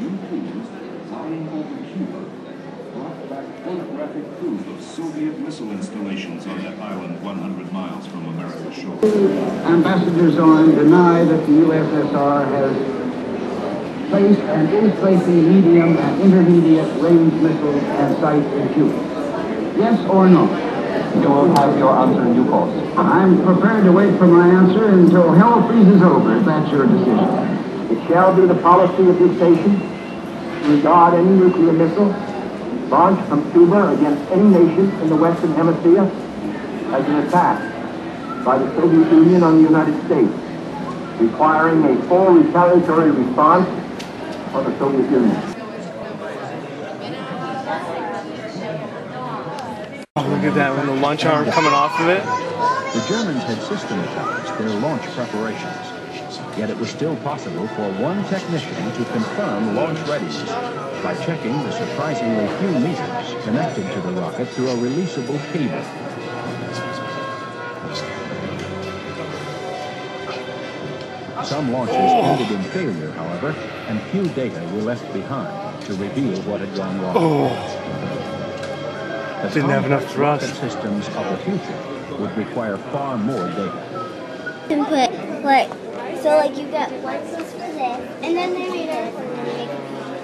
U-2s flying over Cuba brought back photographic proof of Soviet missile installations on that island 100 miles from America's shore. Ambassador Zorin deny that the USSR has placed and is placing medium and intermediate range missiles and sites in Cuba? Yes or no? You will have your answer in due course. I'm prepared to wait for my answer until hell freezes over, if that's your decision. It shall be the policy of this nation to regard any nuclear missile launched from Cuba against any nation in the Western Hemisphere as an attack by the Soviet Union on the United States, requiring a full retaliatory response of the Soviet Union. Oh, look at that, with the lunch arm coming off of it. The Germans had systematized their launch preparations. Yet it was still possible for one technician to confirm launch readiness by checking the surprisingly few meters connected to the rocket through a releasable cable. Some launches oh. ended in failure, however, and few data were left behind to reveal what had gone wrong. Oh. The Didn't have enough complex thrust. systems of the future would require far more data. And put, like, so like you get one piece for this, and then they made it,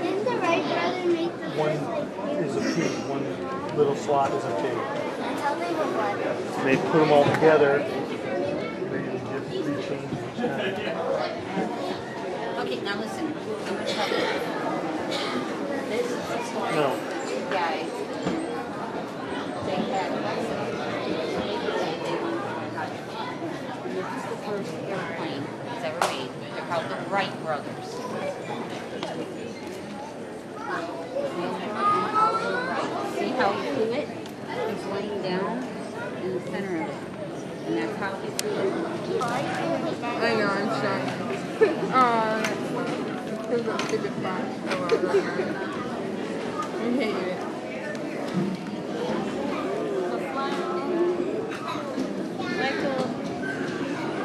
didn't the Wright brother make the first, like, Is a pig. One little slot is a pig. that's how they were one. They put them all together. They just rechange each time. Okay, now listen. I'm gonna tell you. This is the story. No. Two guys. They had they wanted to cut it. This is the first airplane that's ever made. They're called the Wright brothers. See how he flew it? He's laying down in the center of it. And that's how he flew it. I know, I'm sorry. oh, that's fine. Because I'm stupid fun. Oh, well, that's fine. I hate it. Michael,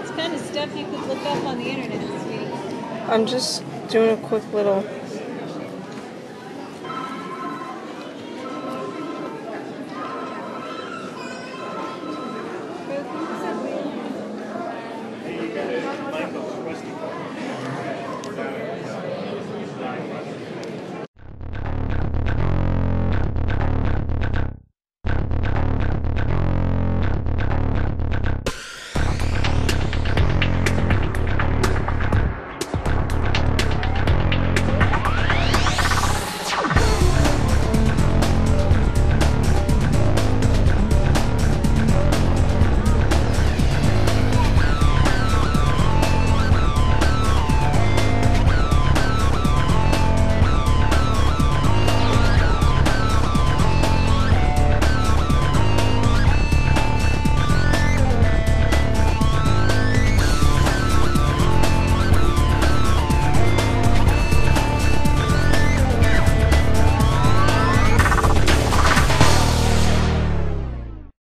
it's kind of stuff you could look up on the internet, sweetie. I'm just doing a quick little